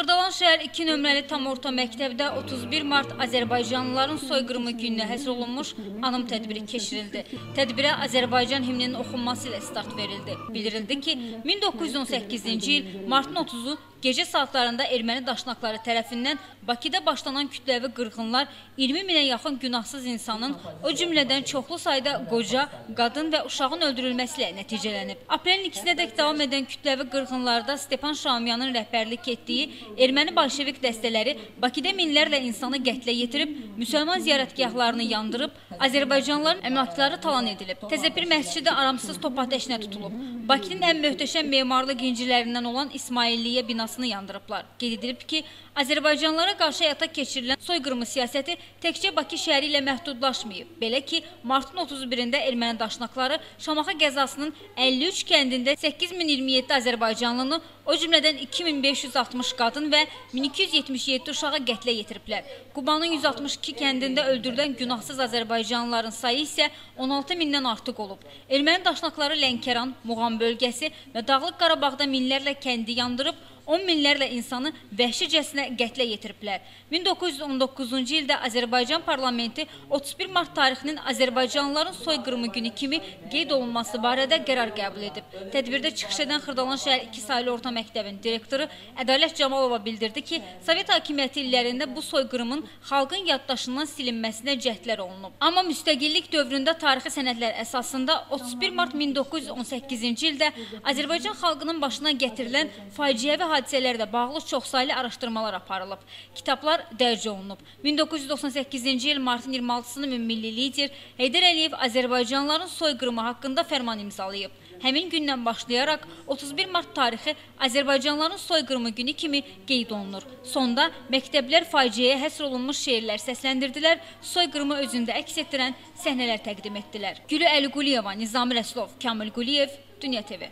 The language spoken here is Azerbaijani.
Xırdalan şəhər 2 nömrəli tam orta məktəbdə 31 mart Azərbaycanlıların soyqırımı gününə həsr olunmuş anım tədbiri keçirildi. Tədbirə Azərbaycan himninin oxunması ilə start verildi. Bildirildi ki, 1918-ci il martın 30-u Gecə saatlarında erməni daşnaqları tərəfindən Bakıda başlanan kütləvi qırğınlar 20 minə yaxın günahsız insanın, o cümlədən çoxlu sayda qoca, qadın və uşağın öldürülməsi ilə nəticələnib. Aprelin 2-nədək davam edən kütləvi qırğınlarda Stepan Şamyanın rəhbərlik etdiyi erməni bolşevik dəstələri Bakıda minlərlə insanı qətlə yetirib, müsəlman ziyarətgahlarını yandırıb, Azərbaycanlıların əmlakları talan edilib. Təzəpir məscidi aramsız top atəşinə tutulub. Bakının ən möhtəşəm memarlıq incilərindən olan İsmailliyə binasını yandırıblar. Qeyd edilib ki, Azərbaycanlılara qarşı həyata keçirilən soyqırımı siyasəti təkcə Bakı şəhəri ilə məhdudlaşmayıb. Belə ki, martın 31-də erməni daşnaqları Şamaxı qəzasının 53 kəndində 8027 Azərbaycanlını, o cümlədən 2560 qadın və 1277 uşağı qətlə yetiriblər. Qubanın 162 kəndində öldürülən günahsız Azərbaycanlıların sayı isə 16 mindən artıq olub. Erməni daşnaqları Lənkəran, Muğam bölgəsi və Dağlıq Qarabağda minlərlə kəndi yandırıb, 10 minlərlə insanı vəhşicəsinə qətlə yetiriblər. 1919-cu ildə Azərbaycan parlamenti 31 mart tarixinin Azərbaycanlıların soyqırımı günü kimi qeyd olunması barədə qərar qəbul edib. Tədbirdə çıxış edən Xırdalan şəhər 2 saylı orta məktəbin direktoru Ədalət Camalova bildirdi ki, Sovet hakimiyyəti illərində bu soyqırımın xalqın yaddaşından silinməsinə cəhdlər olunub. Amma müstəqillik dövründə tarixi sənədlər əsasında 31 mart 1918-ci ildə Azərbaycan xalqının başına gətirilən faciəvi hadisələrlə bağlı çoxsaylı araşdırmalar aparılıb. Kitablar dərc olunub. 1998-ci il martın 26-sını ümummilli lider Heydər Əliyev Azərbaycanlıların soyqırımı haqqında fərman imzalayıb. Həmin gündən başlayaraq 31 mart tarixi Azərbaycanlıların soyqırımı günü kimi qeyd olunur. Sonda məktəblər faciəyə həsr olunmuş şeirlər səsləndirdilər, soyqırımı özündə əks etdirən səhnələr təqdim etdilər. Gülü Əliquliyeva, Nizami Rəsulov, Kamil Quliyev, Dünya TV.